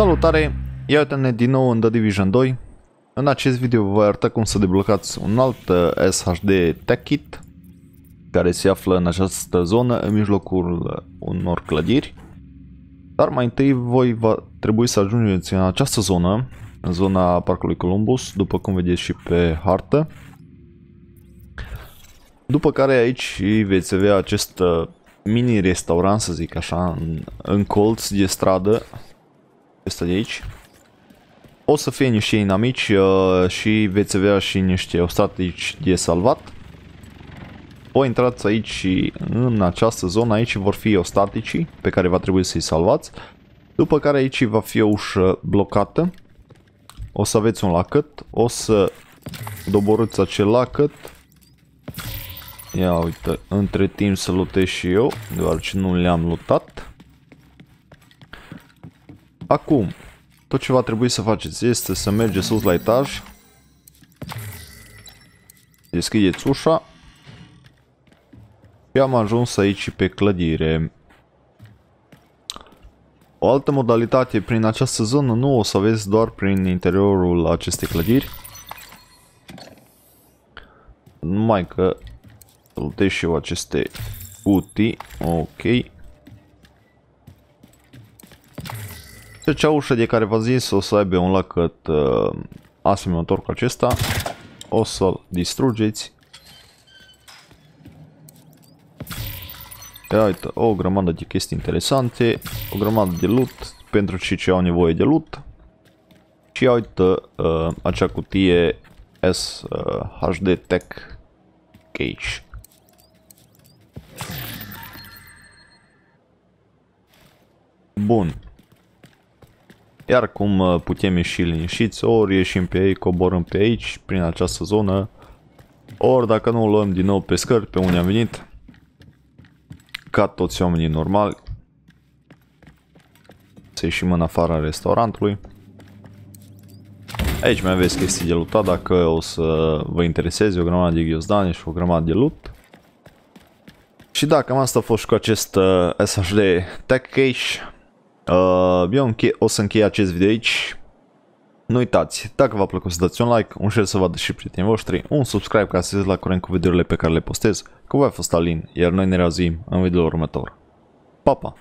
Salutare! Iată-ne din nou în The Division 2. În acest video vă voi arăta cum să deblocați un alt uh, SHD Tech Kit care se află în această zonă în mijlocul uh, unor clădiri. Dar mai întâi voi va trebui să ajungeți în această zonă, în zona Parcului Columbus, după cum vedeți și pe hartă. După care aici veți avea acest uh, mini restaurant, să zic așa, în, în colț de stradă, ăsta de aici. O să fie niște inamici uh, și veți avea și niște ostatici de salvat. O intrați aici și în această zonă aici vor fi ostaticii pe care va trebui să-i salvați. După care aici va fi o ușă blocată. O să aveți un lacăt. O să doborâți acel lacăt. Ia uite, între timp să lutez și eu, deoarece nu le-am lutat. Acum, tot ce va trebui să faceți este să mergeți sus la etaj. Deschideți ușa. Și am ajuns aici pe clădire. O altă modalitate prin această zonă nu o să aveți doar prin interiorul acestei clădiri. Numai că lutez și eu aceste cutii. Ok. Deci ușa de care v-a zis o să aibă un lacăt uh, asemănător cu acesta. O să-l distrugeți. Ia uite, o grămadă de chestii interesante, o grămadă de loot pentru cei ce au nevoie de loot. Și ia uite uh, acea cutie SHD uh, Tech Cage. Bun. Iar cum uh, putem ieși liniștiți, ori ieșim pe ei, coborâm pe aici, prin această zonă, ori dacă nu luăm din nou pe scări pe unde am venit, ca toți oamenii normali, să ieșim în afara restaurantului. Aici mai aveți chestii de lootat dacă o să vă intereseze o grămadă de ghiozdane și o grămadă de loot. Și da, cam asta a fost și cu acest uh, SHD Tech Cache. Uh, eu o să închei acest video aici. Nu uitați, dacă v-a plăcut să dați un like, un share să vadă și prietenii voștri, un subscribe ca să fiți la curent cu videourile pe care le postez, că voi a fost Alin, iar noi ne reauzim în videoul următor. Pa, pa!